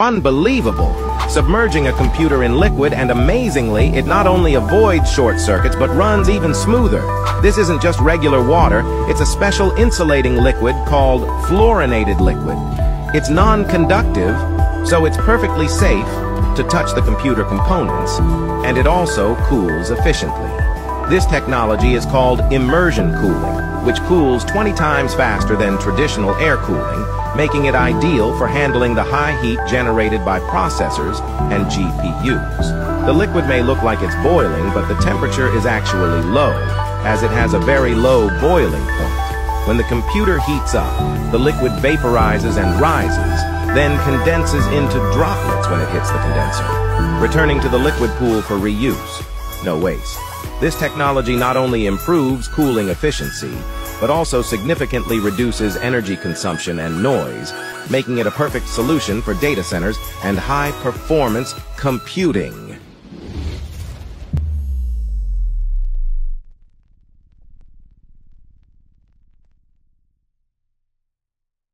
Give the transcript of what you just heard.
Unbelievable! Submerging a computer in liquid and amazingly, it not only avoids short circuits but runs even smoother. This isn't just regular water, it's a special insulating liquid called fluorinated liquid. It's non-conductive, so it's perfectly safe to touch the computer components, and it also cools efficiently. This technology is called immersion cooling, which cools 20 times faster than traditional air cooling, making it ideal for handling the high heat generated by processors and GPUs. The liquid may look like it's boiling, but the temperature is actually low, as it has a very low boiling point. When the computer heats up, the liquid vaporizes and rises, then condenses into droplets when it hits the condenser, returning to the liquid pool for reuse. No waste. This technology not only improves cooling efficiency, but also significantly reduces energy consumption and noise, making it a perfect solution for data centers and high-performance computing.